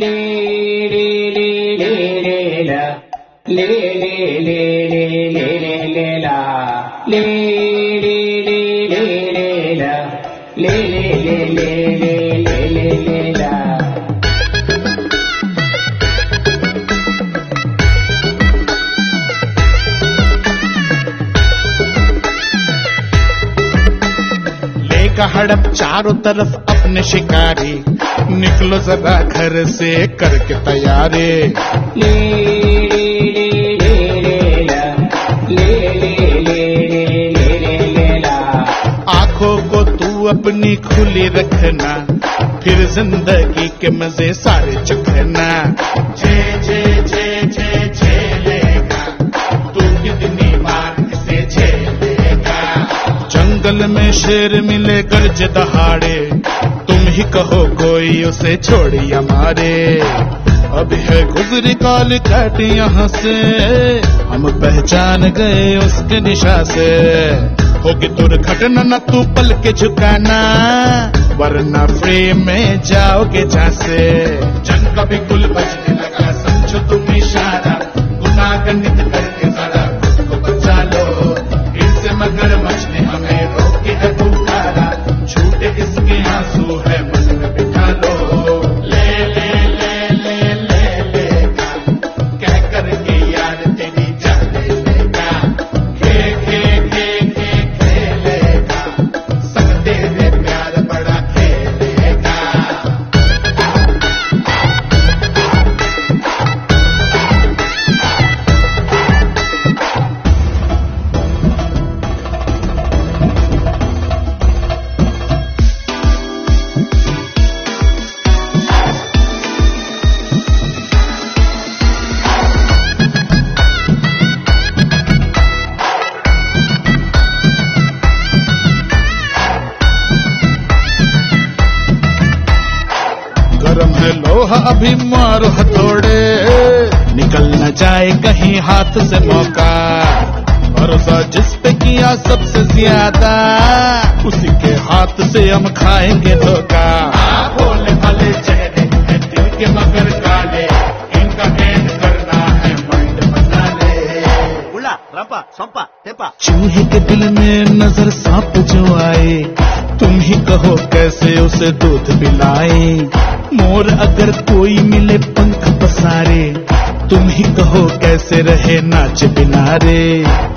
ले ले ले ले ले ला ले ले ले ले ले ले ले ला ले ले ले ले ले ला ले ले ले ले ले ले ले ले ला लेगा हड़प चारों तरफ़ अपने शिकारी निकलो जरा घर से करके तैयारे ले ले ले ले ले ला ले ले ले ले ले ले ले ला आँखों को तू अपनी खुली रखना फिर ज़िंदगी के मज़े सारे चखना जंगल में शेर मिले गर्ज दहाड़े। तुम ही कहो कोई उसे छोड़ी हमारे। अब है गुजरी काल काट यहाँ से। हम पहचान गए उसके निशा से। होगी दुर्घटना न तू पल के झुकाना, वरना फ्रेम में जाओगे झांसे। जंग का भी कुल बजने लोहा अभी मारो हथौड़े। निकल न जाए कहीं हाथ से मौका। भरोसा जिस पे किया सबसे ज़्यादा उसी के हाथ से हम खाएँगे धोखा। भोले भाले चेहरे दिल के मगर काले। इनका एंड करना है माइंड बना ले। उल्ला रंपा संपा तेपा। चूहे के दिल में नज़र सांप जो आए तुम ही कहो कैसे उसे दूध पिलाए। मोर अगर कोई मिले पंख पसारे तुम ही कहो कैसे रहे नाच बिनारे। ले